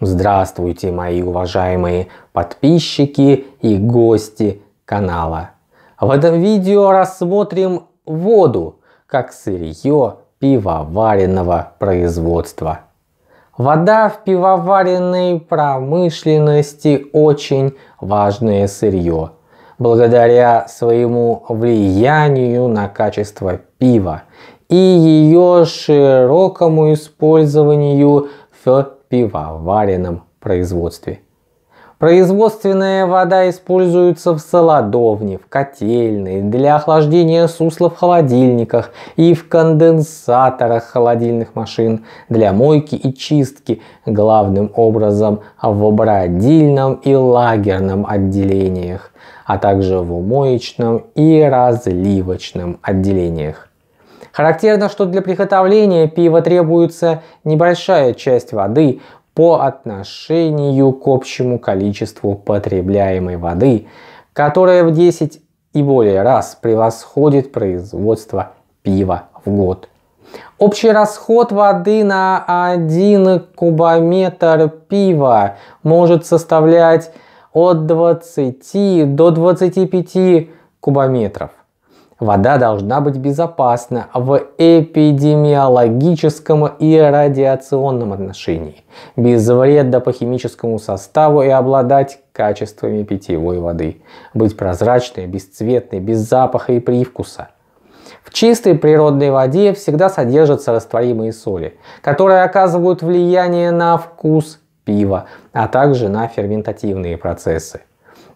Здравствуйте, мои уважаемые подписчики и гости канала. В этом видео рассмотрим воду как сырье пивоваренного производства. Вода в пивоваренной промышленности очень важное сырье, благодаря своему влиянию на качество пива и ее широкому использованию в пивоваренном производстве. Производственная вода используется в солодовне, в котельной, для охлаждения сусла в холодильниках и в конденсаторах холодильных машин, для мойки и чистки, главным образом в бродильном и лагерном отделениях, а также в умоечном и разливочном отделениях. Характерно, что для приготовления пива требуется небольшая часть воды по отношению к общему количеству потребляемой воды, которая в 10 и более раз превосходит производство пива в год. Общий расход воды на 1 кубометр пива может составлять от 20 до 25 кубометров. Вода должна быть безопасна в эпидемиологическом и радиационном отношении, без вреда по химическому составу и обладать качествами питьевой воды, быть прозрачной, бесцветной, без запаха и привкуса. В чистой природной воде всегда содержатся растворимые соли, которые оказывают влияние на вкус пива, а также на ферментативные процессы.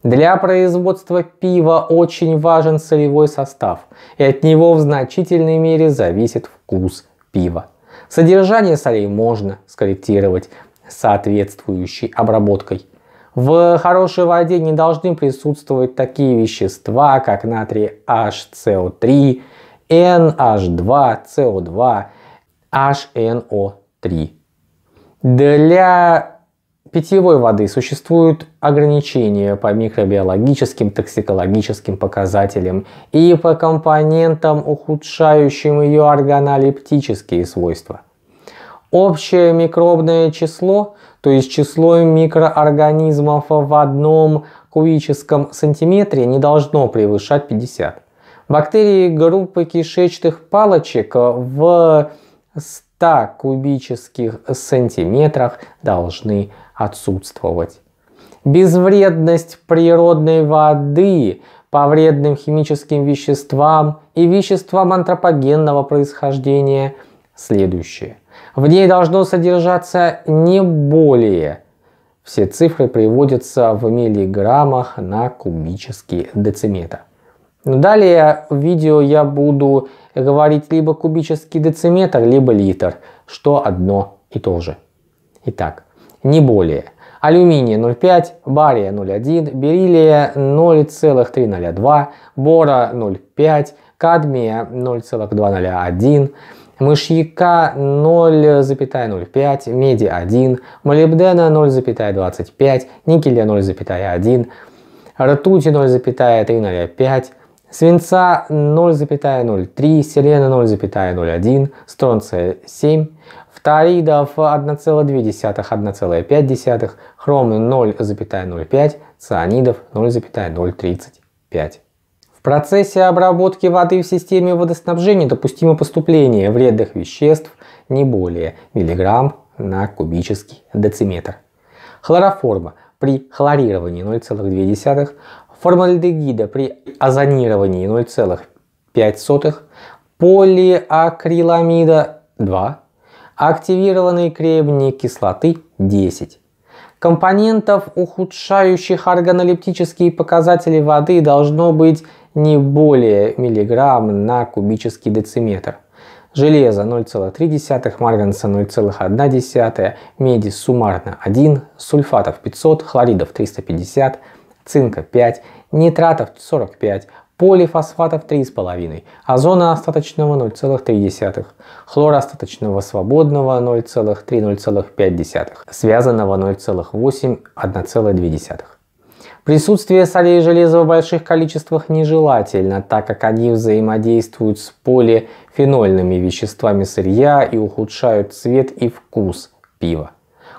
Для производства пива очень важен солевой состав, и от него в значительной мере зависит вкус пива. Содержание солей можно скорректировать соответствующей обработкой. В хорошей воде не должны присутствовать такие вещества, как натрий HCO3, NH2, CO2, HNO3. Для питьевой воды существуют ограничения по микробиологическим, токсикологическим показателям и по компонентам, ухудшающим ее органолептические свойства. Общее микробное число, то есть число микроорганизмов в одном кубическом сантиметре не должно превышать 50. Бактерии группы кишечных палочек в 100 кубических сантиметрах должны отсутствовать. Безвредность природной воды по вредным химическим веществам и веществам антропогенного происхождения следующее. В ней должно содержаться не более все цифры приводятся в миллиграммах на кубический дециметр. Далее в видео я буду говорить либо кубический дециметр, либо литр, что одно и то же. Итак, не более. Алюминия 0,5, бария 0,1, бериллия 0,302, бора 0,5, кадмия 0,201, мышьяка 0,05, меди 1, молибдена 0,25, никеля 0,1, ртути 0,305, свинца 0,03, селена 0,01, стронция 7, фторидов 1,2-1,5, хром 0,05, цианидов 0,035. В процессе обработки воды в системе водоснабжения допустимо поступление вредных веществ не более миллиграмм на кубический дециметр. Хлороформа при хлорировании 0,2, формальдегида при озонировании 0,5, полиакриламида 2, активированной кремний кислоты 10. Компонентов, ухудшающих органолептические показатели воды, должно быть не более миллиграмм на кубический дециметр. Железо 0,3, марганца 0,1, меди суммарно 1, сульфатов 500, хлоридов 350, цинка 5, нитратов 45, полифосфатов 3,5, озона остаточного 0,3, хлора остаточного свободного 0,3-0,5, связанного 0,8, 1,2. Присутствие солей и железа в больших количествах нежелательно, так как они взаимодействуют с полифенольными веществами сырья и ухудшают цвет и вкус пива.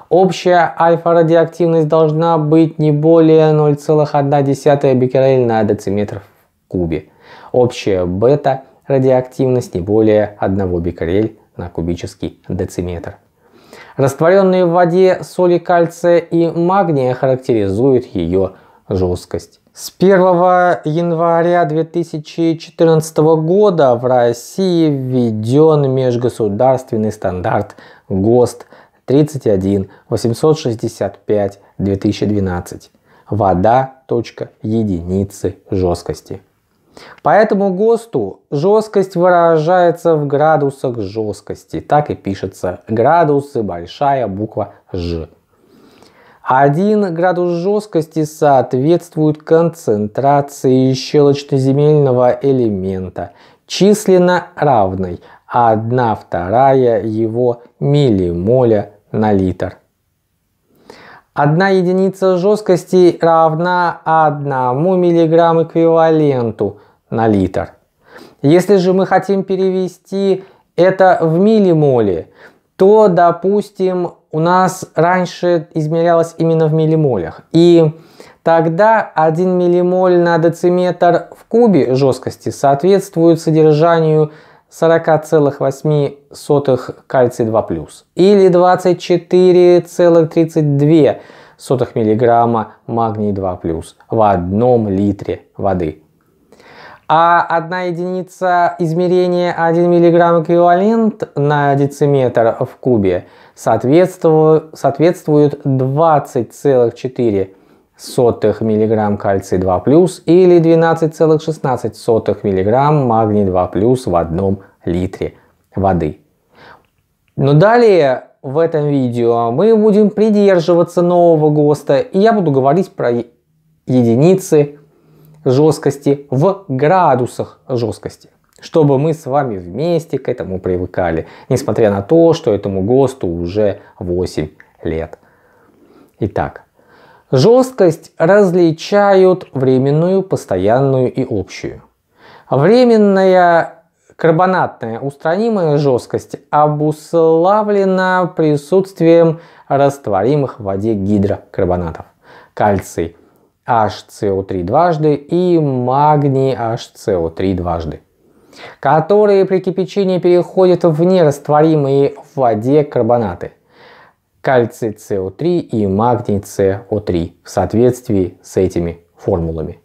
Общая альфа-радиоактивность должна быть не более 0,1 беккерель на дециметр кубе. Общая бета-радиоактивность не более 1 беккерель на кубический дециметр. Растворенные в воде соли кальция и магния характеризуют ее жесткость. С 1 января 2014 года в России введен межгосударственный стандарт ГОСТ 31 865 2012 вода. Единицы жесткости. По этому ГОСТу жесткость выражается в градусах жесткости. Так и пишется градусы большая буква Ж. Один градус жесткости соответствует концентрации щелочноземельного элемента, численно равной 1 вторая его миллимоля на литр. Одна единица жесткости равна 1 мг эквиваленту на литр. Если же мы хотим перевести это в миллимоли, то, допустим, у нас раньше измерялось именно в миллимолях. И тогда 1 миллимоль на дециметр в кубе жесткости соответствует содержанию 40,8 кальций 2+, или 24,32 мг магний 2+, в одном литре воды. А одна единица измерения 1 мг эквивалент на дециметр в кубе соответствует, соответствует 20,4 мг кальций 2 или 12,16 мг магний 2 в одном литре воды. Но далее в этом видео мы будем придерживаться нового ГОСТа и я буду говорить про единицы жесткости в градусах жесткости чтобы мы с вами вместе к этому привыкали, несмотря на то, что этому ГОСТу уже 8 лет. Итак, Жесткость различают временную, постоянную и общую. Временная карбонатная устранимая жесткость обуславлена присутствием растворимых в воде гидрокарбонатов. Кальций HCO3 дважды и магний HCO3 дважды которые при кипячении переходят в нерастворимые в воде карбонаты – кальций СО3 и магний СО3 в соответствии с этими формулами.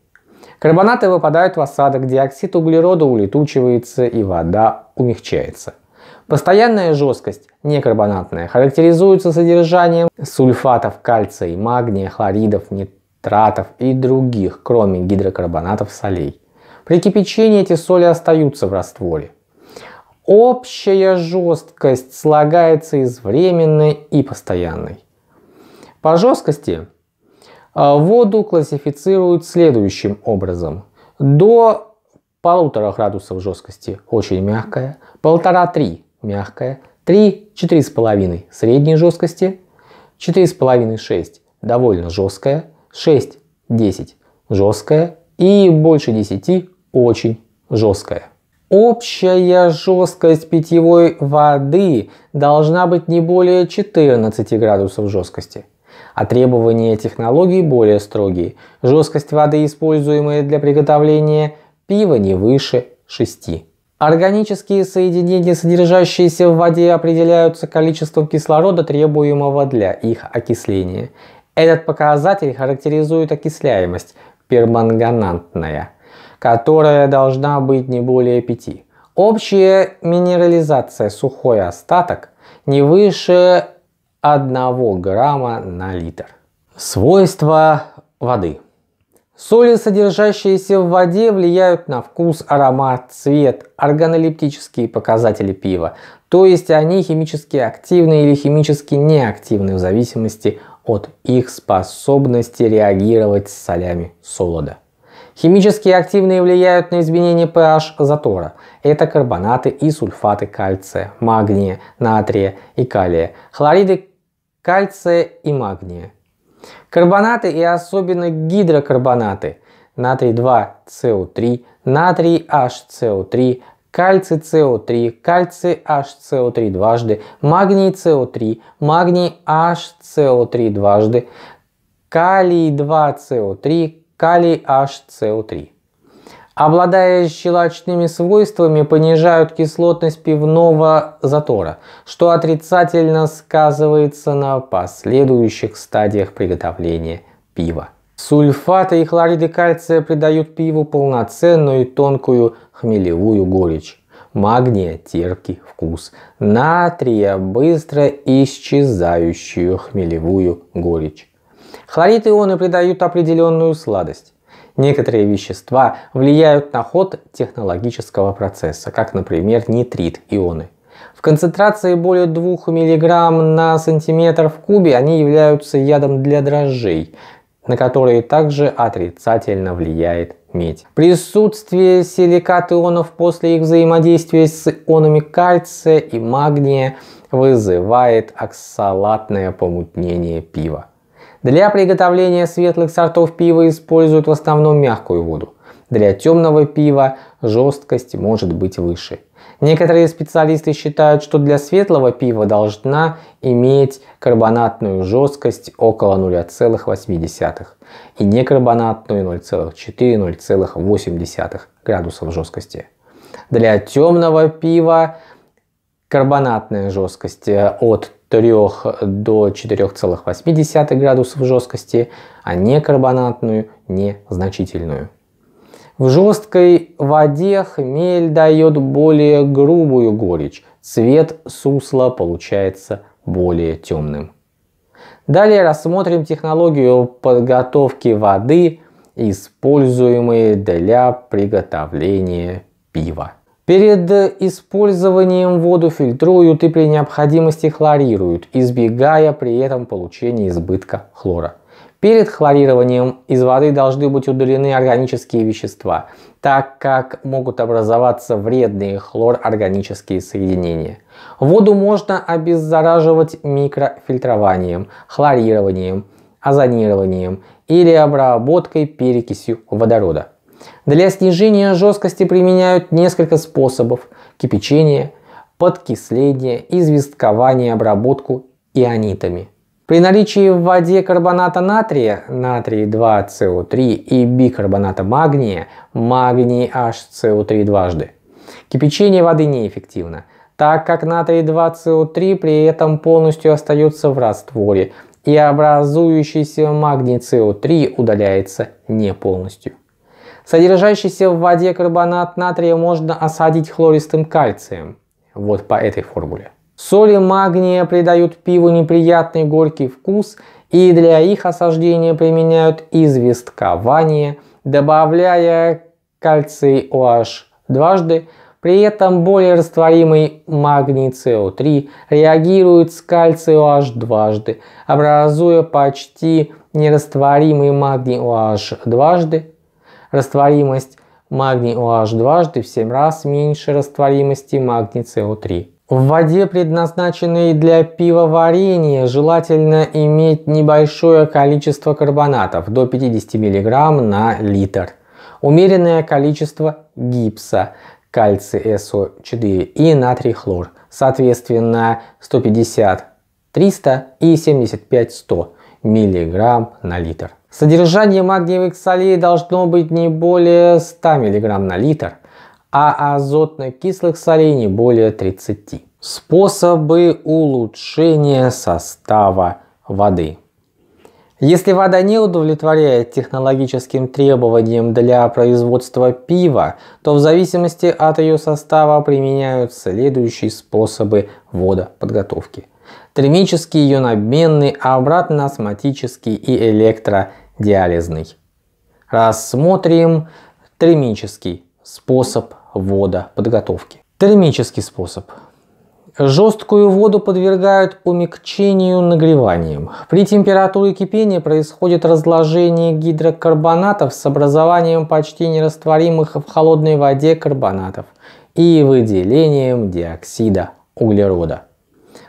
Карбонаты выпадают в осадок, диоксид углерода улетучивается и вода умягчается. Постоянная жесткость, некарбонатная, характеризуется содержанием сульфатов кальция, магния, хлоридов, нитратов и других, кроме гидрокарбонатов солей. При кипячении эти соли остаются в растворе. Общая жесткость слагается из временной и постоянной. По жесткости а, воду классифицируют следующим образом. До полутора градусов жесткости очень мягкая, полтора-три мягкая, 3-4,5 средней жесткости, 4,5-6 довольно жесткая, 6-10 жесткая и больше 10 очень жесткая. Общая жесткость питьевой воды должна быть не более 14 градусов жесткости, а требования технологий более строгие. Жесткость воды, используемая для приготовления пива, не выше 6. Органические соединения, содержащиеся в воде, определяются количеством кислорода, требуемого для их окисления. Этот показатель характеризует окисляемость перманганатная – которая должна быть не более 5. Общая минерализация сухой остаток не выше 1 грамма на литр. Свойства воды. Соли, содержащиеся в воде, влияют на вкус, аромат, цвет, органолептические показатели пива. То есть они химически активны или химически неактивны в зависимости от их способности реагировать с солями солода. Химически активные влияют на изменение pH затора. Это карбонаты и сульфаты кальция, магния, натрия и калия, хлориды кальция и магния. Карбонаты и особенно гидрокарбонаты натрий 2 CO3, натрий HCO3, кальций СО3, кальций HCO3 дважды, магний СО3, магний HCO3 дважды, калий 2СО3, калий HCO3. Обладая щелочными свойствами, понижают кислотность пивного затора, что отрицательно сказывается на последующих стадиях приготовления пива. Сульфаты и хлориды кальция придают пиву полноценную и тонкую хмелевую горечь. Магния – терпкий вкус. Натрия – быстро исчезающую хмелевую горечь. Хлорид ионы придают определенную сладость. Некоторые вещества влияют на ход технологического процесса, как, например, нитрит ионы. В концентрации более 2 мг на сантиметр в кубе они являются ядом для дрожжей, на которые также отрицательно влияет медь. Присутствие силикат ионов после их взаимодействия с ионами кальция и магния вызывает оксалатное помутнение пива. Для приготовления светлых сортов пива используют в основном мягкую воду. Для темного пива жесткость может быть выше. Некоторые специалисты считают, что для светлого пива должна иметь карбонатную жесткость около 0,8 и некарбонатную 0,4-0,8 градусов жесткости. Для темного пива карбонатная жесткость от 3 до 4,8 градусов жесткости, а некарбонатную незначительную. В жесткой воде хмель дает более грубую горечь, цвет сусла получается более темным. Далее рассмотрим технологию подготовки воды, используемые для приготовления пива. Перед использованием воду фильтруют и при необходимости хлорируют, избегая при этом получения избытка хлора. Перед хлорированием из воды должны быть удалены органические вещества, так как могут образоваться вредные хлорорганические соединения. Воду можно обеззараживать микрофильтрованием, хлорированием, озонированием или обработкой перекисью водорода. Для снижения жесткости применяют несколько способов – кипячение, подкисление, известкование, обработку ионитами. При наличии в воде карбоната натрия, натрий 2СО3 и бикарбоната магния, магний HCO3 дважды, кипячение воды неэффективно, так как натрий 2СО3 при этом полностью остается в растворе и образующийся магний СО3 удаляется не полностью. Содержащийся в воде карбонат натрия можно осадить хлористым кальцием. Вот по этой формуле. Соли магния придают пиву неприятный горький вкус и для их осаждения применяют известкование, добавляя кальций OH дважды, при этом более растворимый магний СО3 реагирует с кальций OH дважды, образуя почти нерастворимый магний OH дважды, Растворимость магний OH дважды в 7 раз меньше растворимости магний СО3. В воде, предназначенной для пивоварения, желательно иметь небольшое количество карбонатов, до 50 мг на литр. Умеренное количество гипса, кальций СО4 и натрий хлор, соответственно 150 300 и 75 100 мг на литр. Содержание магниевых солей должно быть не более 100 мг на литр, а азотно-кислых солей не более 30. Способы улучшения состава воды. Если вода не удовлетворяет технологическим требованиям для производства пива, то в зависимости от ее состава применяют следующие способы водоподготовки – термический, ионобменный, а обратно осмотический и электродиализный. Рассмотрим термический способ водоподготовки. Термический способ. Жесткую воду подвергают умягчению нагреванием. При температуре кипения происходит разложение гидрокарбонатов с образованием почти нерастворимых в холодной воде карбонатов и выделением диоксида углерода.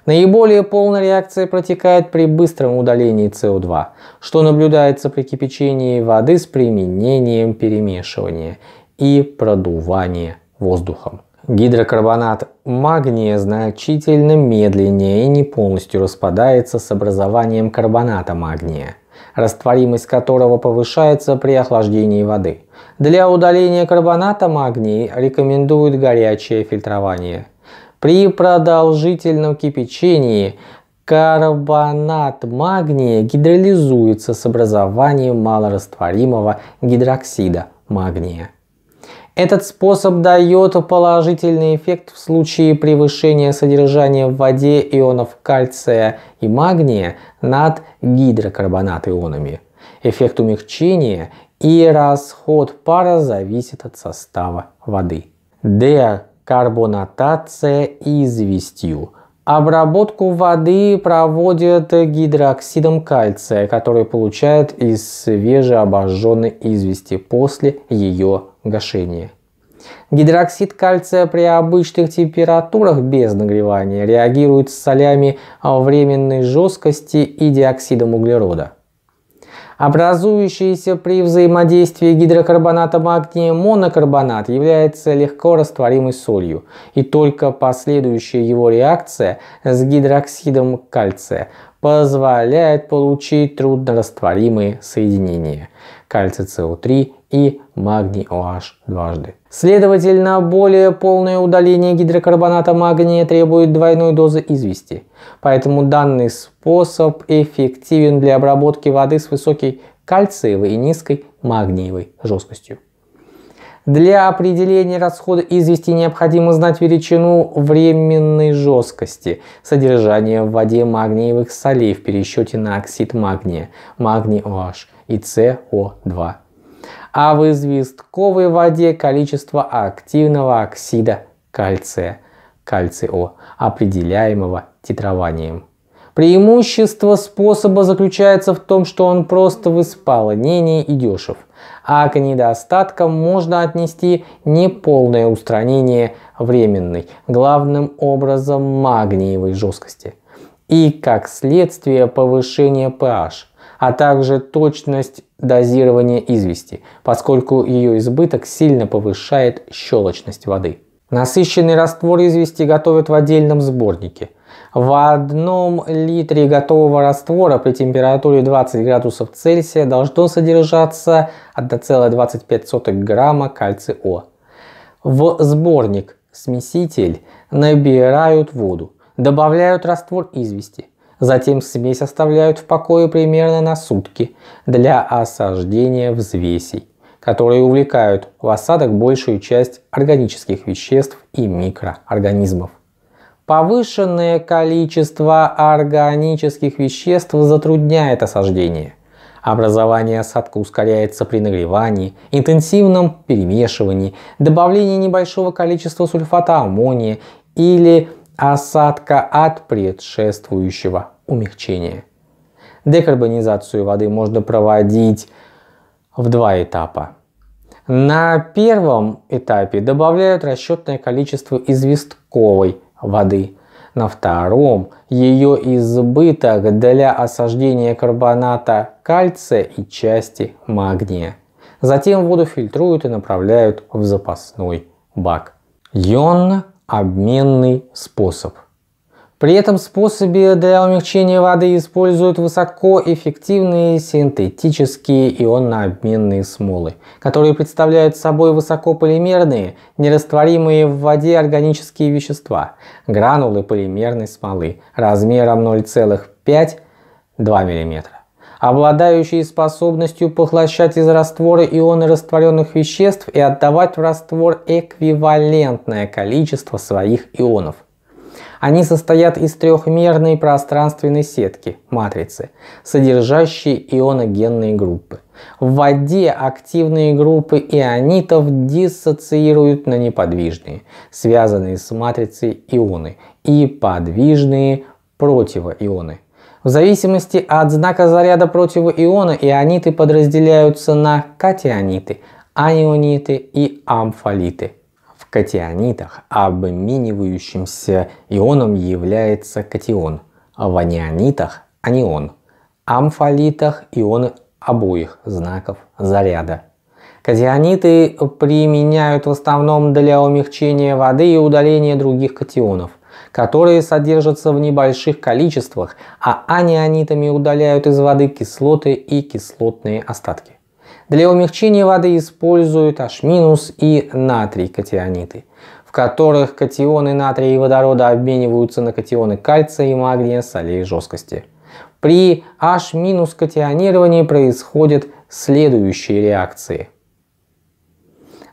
Наиболее полная реакция протекает при быстром удалении СО2, что наблюдается при кипячении воды с применением перемешивания и продувания воздухом. Гидрокарбонат магния значительно медленнее и не полностью распадается с образованием карбоната магния, растворимость которого повышается при охлаждении воды. Для удаления карбоната магния рекомендуют горячее фильтрование. При продолжительном кипячении карбонат магния гидролизуется с образованием малорастворимого гидроксида магния. Этот способ дает положительный эффект в случае превышения содержания в воде ионов кальция и магния над гидрокарбонат ионами. Эффект умягчения и расход пара зависит от состава воды. Декарбонатация известью. Обработку воды проводят гидроксидом кальция, который получают из свежеобожженной извести после ее гашения. Гидроксид кальция при обычных температурах без нагревания реагирует с солями временной жесткости и диоксидом углерода. Образующийся при взаимодействии гидрокарбоната магния монокарбонат является легко растворимой солью, и только последующая его реакция с гидроксидом кальция позволяет получить труднорастворимые соединения кальций СО3 и магний OH дважды. Следовательно, более полное удаление гидрокарбоната магния требует двойной дозы извести. Поэтому данный способ эффективен для обработки воды с высокой кальциевой и низкой магниевой жесткостью. Для определения расхода извести необходимо знать величину временной жесткости содержания в воде магниевых солей в пересчете на оксид магния, магний OH и CO2 а в известковой воде количество активного оксида кальция, кальций-О, определяемого титрованием. Преимущество способа заключается в том, что он просто в исполнении и дешев, а к недостаткам можно отнести неполное устранение временной, главным образом магниевой жесткости, и как следствие повышение pH, а также точность дозирования извести, поскольку ее избыток сильно повышает щелочность воды. Насыщенный раствор извести готовят в отдельном сборнике. В одном литре готового раствора при температуре 20 градусов Цельсия должно содержаться 1,25 грамма кальция О. В сборник смеситель набирают воду, добавляют раствор извести, Затем смесь оставляют в покое примерно на сутки для осаждения взвесей, которые увлекают в осадок большую часть органических веществ и микроорганизмов. Повышенное количество органических веществ затрудняет осаждение. Образование осадка ускоряется при нагревании, интенсивном перемешивании, добавлении небольшого количества сульфата аммония или осадка от предшествующего умягчения. Декарбонизацию воды можно проводить в два этапа. На первом этапе добавляют расчетное количество известковой воды. На втором ее избыток для осаждения карбоната кальция и части магния. Затем воду фильтруют и направляют в запасной бак. Йонно обменный способ. При этом способе для умягчения воды используют высокоэффективные синтетические ионно-обменные смолы, которые представляют собой высокополимерные, нерастворимые в воде органические вещества, гранулы полимерной смолы размером 0,5-2 мм обладающие способностью поглощать из раствора ионы растворенных веществ и отдавать в раствор эквивалентное количество своих ионов. Они состоят из трехмерной пространственной сетки, матрицы, содержащей ионогенные группы. В воде активные группы ионитов диссоциируют на неподвижные, связанные с матрицей ионы, и подвижные противоионы. В зависимости от знака заряда противоиона иониты подразделяются на катиониты, аниониты и амфолиты. В катионитах обменивающимся ионом является катион, в анионитах – анион. Амфолитах ионы обоих знаков заряда. Катиониты применяют в основном для умягчения воды и удаления других катионов, которые содержатся в небольших количествах, а анионитами удаляют из воды кислоты и кислотные остатки. Для умягчения воды используют H- и натрий катиониты, в которых катионы натрия и водорода обмениваются на катионы кальция и магния солей жесткости. При H- катионировании происходят следующие реакции.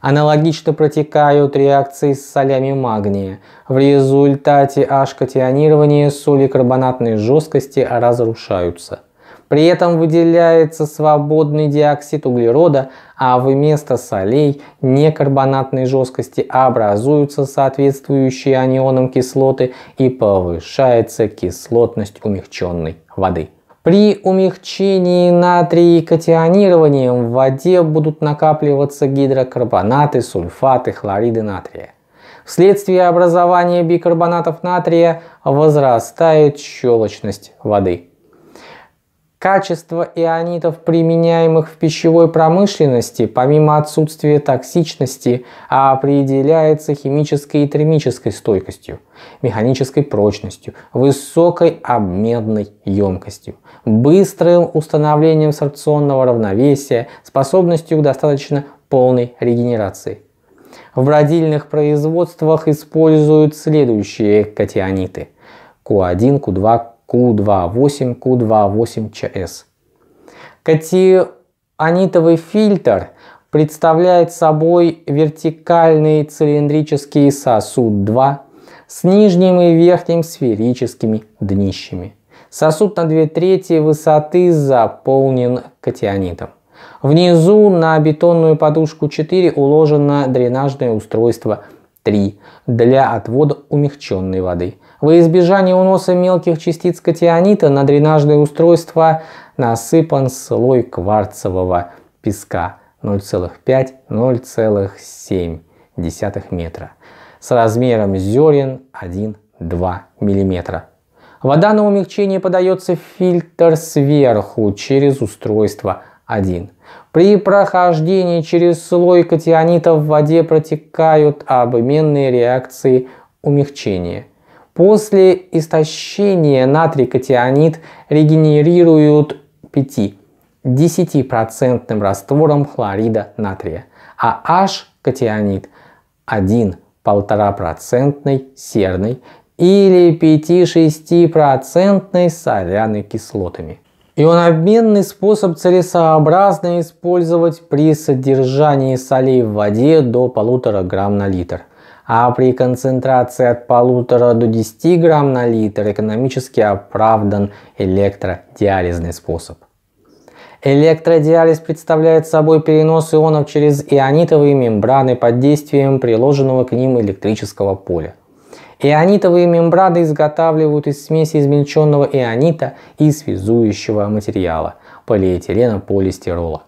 Аналогично протекают реакции с солями магния. В результате H-катионирования соли карбонатной жесткости разрушаются. При этом выделяется свободный диоксид углерода, а вместо солей некарбонатной жесткости образуются соответствующие анионам кислоты и повышается кислотность умягченной воды. При умягчении натрия катионированием в воде будут накапливаться гидрокарбонаты, сульфаты, хлориды натрия. Вследствие образования бикарбонатов натрия возрастает щелочность воды. Качество ионитов, применяемых в пищевой промышленности, помимо отсутствия токсичности, определяется химической и термической стойкостью, механической прочностью, высокой обменной емкостью, быстрым установлением сорбционного равновесия, способностью к достаточно полной регенерации. В бродильных производствах используют следующие катиониты – Q1, Q2, Q28, Q28CS. Катионитовый фильтр представляет собой вертикальный цилиндрический сосуд 2 с нижним и верхним сферическими днищами. Сосуд на 2 трети высоты заполнен катионитом. Внизу на бетонную подушку 4 уложено дренажное устройство 3 для отвода умягченной воды. Во избежание уноса мелких частиц катионита на дренажное устройство насыпан слой кварцевого песка 0,5-0,7 метра с размером зерен 1-2 мм. Вода на умягчение подается в фильтр сверху через устройство 1. При прохождении через слой катионита в воде протекают обменные реакции умягчения – После истощения натрий катионит регенерируют 5-10% раствором хлорида натрия, а H-катионит 1-1,5% серной или 5-6% соляной кислотами. Ионообменный способ целесообразно использовать при содержании солей в воде до 1,5 грамм на литр – а при концентрации от полутора до 10 грамм на литр экономически оправдан электродиализный способ. Электродиализ представляет собой перенос ионов через ионитовые мембраны под действием приложенного к ним электрического поля. Ионитовые мембраны изготавливают из смеси измельченного ионита и связующего материала – полиэтилена полистирола.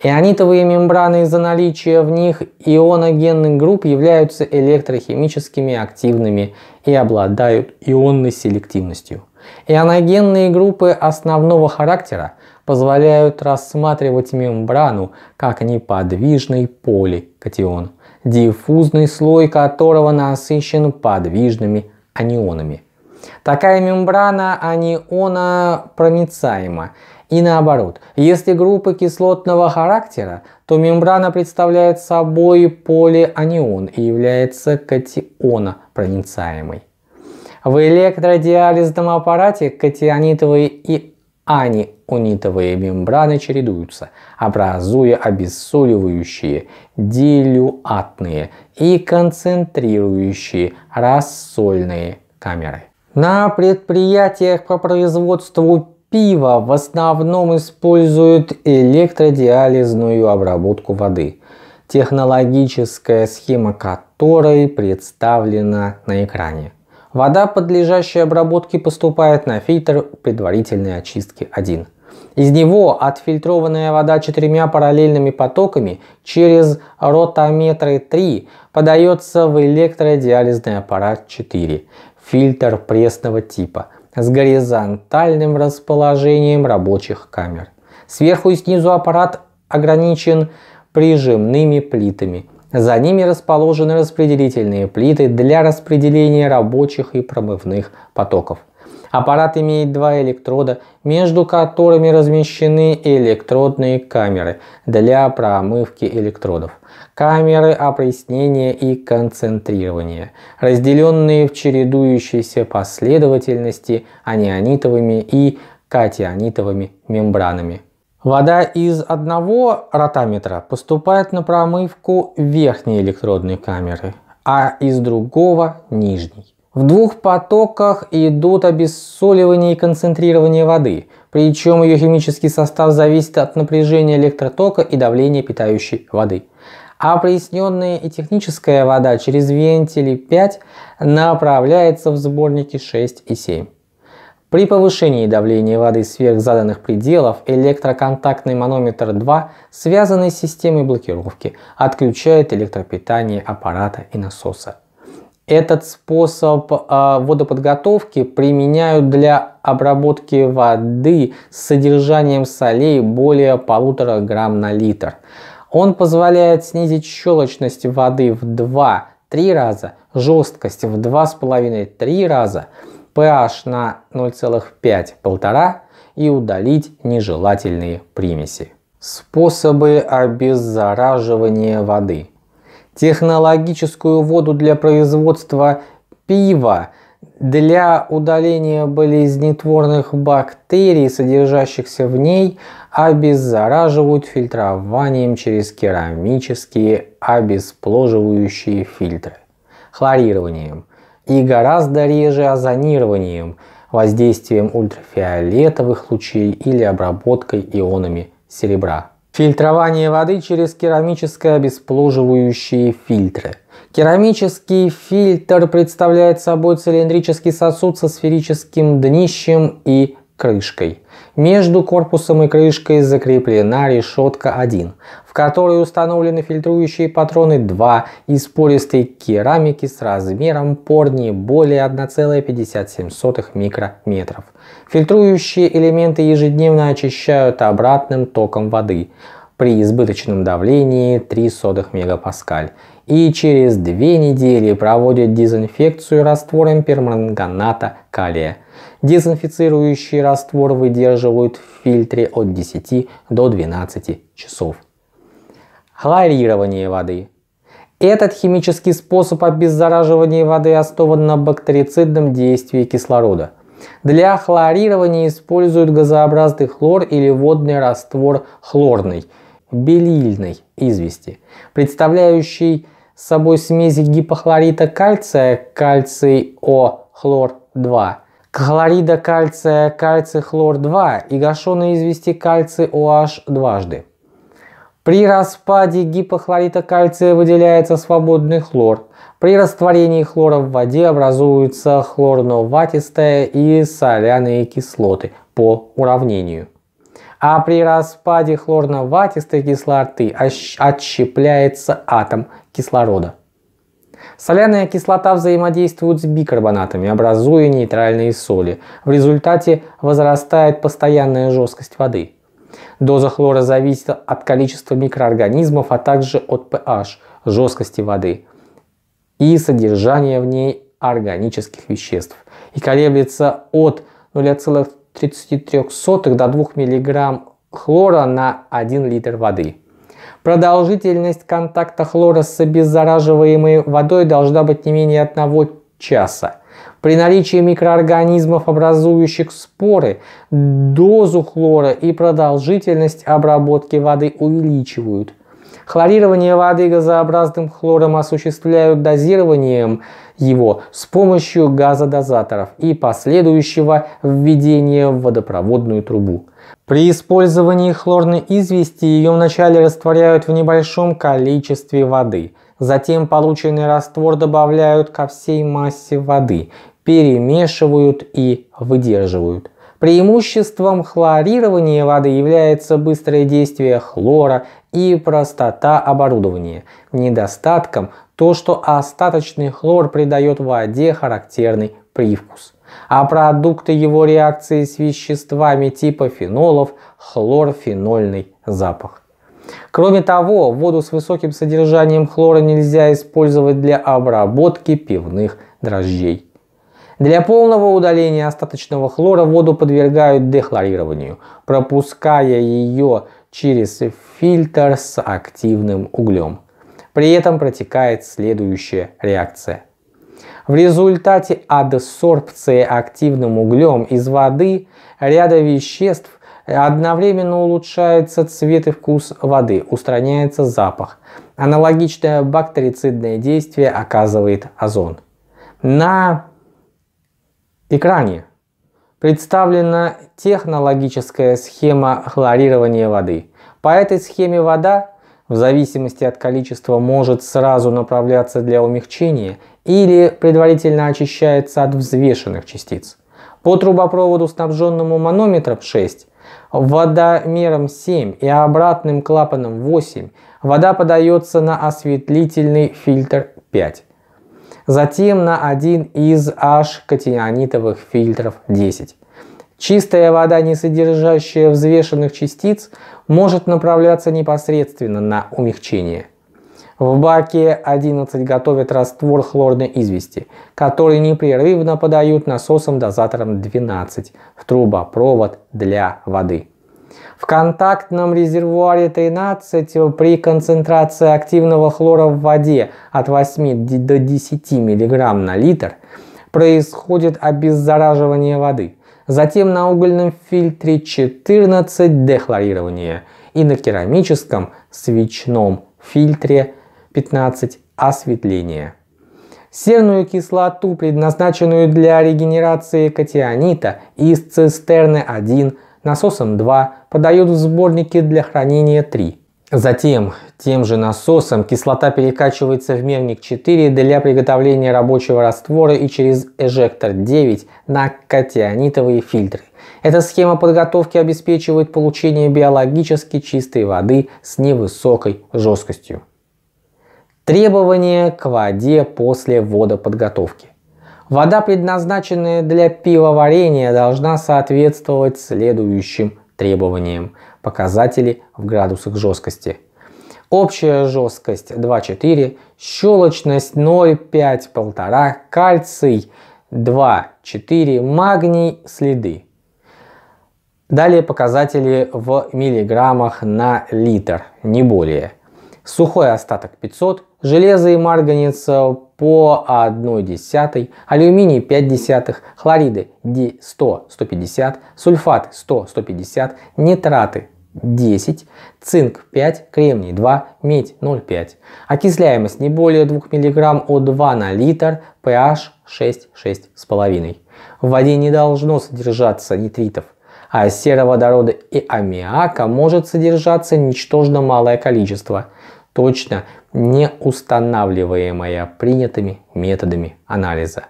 Ионитовые мембраны из-за наличия в них ионогенных групп являются электрохимическими активными и обладают ионной селективностью. Ионогенные группы основного характера позволяют рассматривать мембрану как неподвижный поликатион, диффузный слой которого насыщен подвижными анионами. Такая мембрана анионопроницаема и наоборот, если группа кислотного характера, то мембрана представляет собой полианион и является катионопроницаемой. В электродиализном аппарате катионитовые и анионитовые мембраны чередуются, образуя обессоливающие, дилюатные и концентрирующие рассольные камеры. На предприятиях по производству Пиво в основном используют электродиализную обработку воды, технологическая схема которой представлена на экране. Вода, подлежащая обработке, поступает на фильтр предварительной очистки 1. Из него отфильтрованная вода четырьмя параллельными потоками через ротометры 3 подается в электродиализный аппарат 4, фильтр пресного типа – с горизонтальным расположением рабочих камер. Сверху и снизу аппарат ограничен прижимными плитами. За ними расположены распределительные плиты для распределения рабочих и промывных потоков. Аппарат имеет два электрода, между которыми размещены электродные камеры для промывки электродов. Камеры опреснения и концентрирования, разделенные в чередующейся последовательности анионитовыми и катионитовыми мембранами. Вода из одного ротаметра поступает на промывку верхней электродной камеры, а из другого – нижней. В двух потоках идут обессоливание и концентрирование воды, причем ее химический состав зависит от напряжения электротока и давления питающей воды. А проясненная и техническая вода через вентили 5 направляется в сборники 6 и 7. При повышении давления воды сверх заданных пределов электроконтактный манометр 2, связанный с системой блокировки, отключает электропитание аппарата и насоса. Этот способ э, водоподготовки применяют для обработки воды с содержанием солей более полутора грамм на литр. Он позволяет снизить щелочность воды в 2-3 раза, жесткость в 2,5-3 раза, pH на 0,5-1,5 и удалить нежелательные примеси. Способы обеззараживания воды – технологическую воду для производства пива, для удаления болезнетворных бактерий, содержащихся в ней, обеззараживают фильтрованием через керамические обезпложивающие фильтры, хлорированием и гораздо реже озонированием, воздействием ультрафиолетовых лучей или обработкой ионами серебра. Фильтрование воды через керамические обесплуживающие фильтры. Керамический фильтр представляет собой цилиндрический сосуд со сферическим днищем и крышкой. Между корпусом и крышкой закреплена решетка 1, в которой установлены фильтрующие патроны 2 из пористой керамики с размером пор не более 1,57 микрометров. Фильтрующие элементы ежедневно очищают обратным током воды при избыточном давлении 3 сотых мегапаскаль и через две недели проводят дезинфекцию раствором перманганата калия. Дезинфицирующий раствор выдерживают в фильтре от 10 до 12 часов. Хлорирование воды. Этот химический способ обеззараживания воды основан на бактерицидном действии кислорода. Для хлорирования используют газообразный хлор или водный раствор хлорной, белильной извести, представляющий собой смесь гипохлорита кальция, кальций О, хлор 2, хлорида кальция, кальций хлор 2 и гашеной извести кальций OH дважды. При распаде гипохлорита кальция выделяется свободный хлор. При растворении хлора в воде образуются хлорноватистая и соляные кислоты по уравнению а при распаде хлорно-ватистой кислоты отщепляется атом кислорода. Соляная кислота взаимодействует с бикарбонатами, образуя нейтральные соли. В результате возрастает постоянная жесткость воды. Доза хлора зависит от количества микроорганизмов, а также от pH, жесткости воды и содержания в ней органических веществ и колеблется от 0,3 0,33 до 2 мг хлора на 1 литр воды. Продолжительность контакта хлора с обеззараживаемой водой должна быть не менее 1 часа. При наличии микроорганизмов, образующих споры, дозу хлора и продолжительность обработки воды увеличивают. Хлорирование воды газообразным хлором осуществляют дозированием его с помощью газодозаторов и последующего введения в водопроводную трубу. При использовании хлорной извести ее вначале растворяют в небольшом количестве воды. Затем полученный раствор добавляют ко всей массе воды, перемешивают и выдерживают. Преимуществом хлорирования воды является быстрое действие хлора и простота оборудования. Недостатком то, что остаточный хлор придает воде характерный привкус. А продукты его реакции с веществами типа фенолов – хлорфенольный запах. Кроме того, воду с высоким содержанием хлора нельзя использовать для обработки пивных дрожжей. Для полного удаления остаточного хлора воду подвергают дехлорированию, пропуская ее через фильтр с активным углем. При этом протекает следующая реакция. В результате адсорбции активным углем из воды ряда веществ одновременно улучшается цвет и вкус воды, устраняется запах. Аналогичное бактерицидное действие оказывает озон. На экране представлена технологическая схема хлорирования воды. По этой схеме вода в зависимости от количества может сразу направляться для умягчения или предварительно очищается от взвешенных частиц. По трубопроводу, снабженному манометром 6, водомером 7 и обратным клапаном 8, вода подается на осветлительный фильтр 5 затем на один из H-катионитовых фильтров 10. Чистая вода, не содержащая взвешенных частиц, может направляться непосредственно на умягчение. В баке 11 готовят раствор хлорной извести, который непрерывно подают насосом дозатором 12 в трубопровод для воды. В контактном резервуаре 13 при концентрации активного хлора в воде от 8 до 10 мг на литр происходит обеззараживание воды. Затем на угольном фильтре 14 дехлорирование и на керамическом свечном фильтре 15 осветление. Серную кислоту, предназначенную для регенерации катионита из цистерны 1 насосом 2 подают в сборники для хранения 3. Затем тем же насосом кислота перекачивается в мерник 4 для приготовления рабочего раствора и через эжектор 9 на катионитовые фильтры. Эта схема подготовки обеспечивает получение биологически чистой воды с невысокой жесткостью. Требования к воде после водоподготовки. Вода, предназначенная для пивоварения, должна соответствовать следующим требованиям. Показатели в градусах жесткости. Общая жесткость 2,4, щелочность 0,5-1,5, кальций 2,4, магний следы. Далее показатели в миллиграммах на литр, не более. Сухой остаток 500, железо и марганец по 1 десятой, алюминий 5 десятых, хлориды 100-150, сульфаты 100-150, нитраты 10, цинк 5, кремний 2, медь 0,5. Окисляемость не более 2 мг О2 на литр, pH 6-6,5. В воде не должно содержаться нитритов, а сероводорода и аммиака может содержаться ничтожно малое количество – точно не устанавливаемая принятыми методами анализа.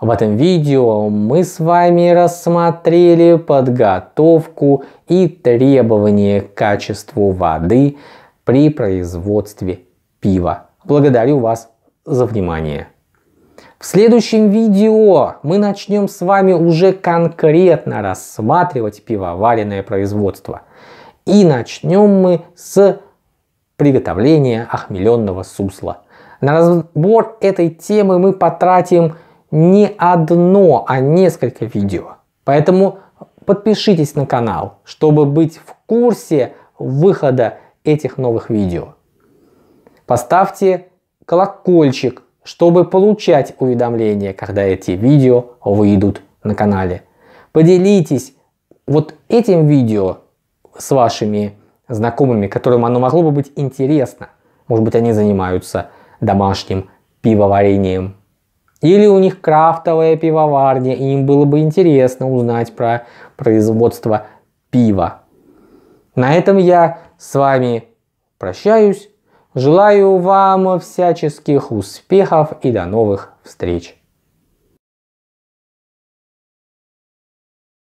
В этом видео мы с вами рассмотрели подготовку и требования к качеству воды при производстве пива. Благодарю вас за внимание. В следующем видео мы начнем с вами уже конкретно рассматривать пивоваренное производство. И начнем мы с приготовления охмеленного сусла. На разбор этой темы мы потратим не одно, а несколько видео. Поэтому подпишитесь на канал, чтобы быть в курсе выхода этих новых видео. Поставьте колокольчик, чтобы получать уведомления, когда эти видео выйдут на канале. Поделитесь вот этим видео с вашими знакомыми, которым оно могло бы быть интересно. Может быть, они занимаются домашним пивоварением. Или у них крафтовая пивоварня, и им было бы интересно узнать про производство пива. На этом я с вами прощаюсь. Желаю вам всяческих успехов и до новых встреч.